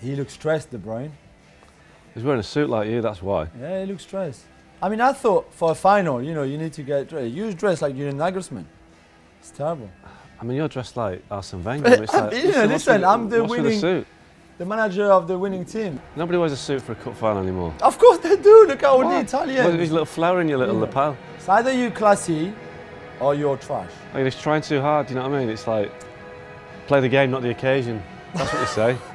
He looks stressed, De Bruyne. He's wearing a suit like you, that's why. Yeah, he looks stressed. I mean, I thought for a final, you know, you need to get dressed. You dress like Julian Nagelsmann. It's terrible. I mean, you're dressed like Arsene Wenger. It's like, You know, listen, with- I'm the winning- suit? The manager of the winning team. Nobody wears a suit for a cup final anymore. Of course they do. Look at all the Italian. Italians. Look at his little flower in your little Yeah. lapel. It's either you classy or you're trash. Like, it's trying too hard, you know what I mean? It's like, play the game, not the occasion. That's what they say.